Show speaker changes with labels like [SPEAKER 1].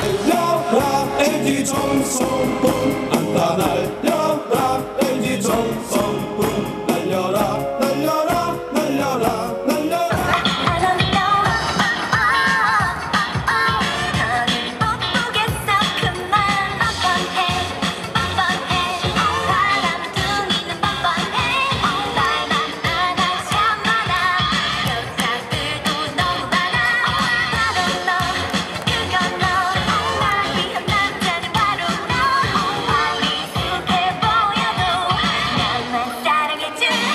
[SPEAKER 1] 날려라 LG 정성뿐 안타 날려라 LG 정성뿐 날려라.
[SPEAKER 2] gotta get to.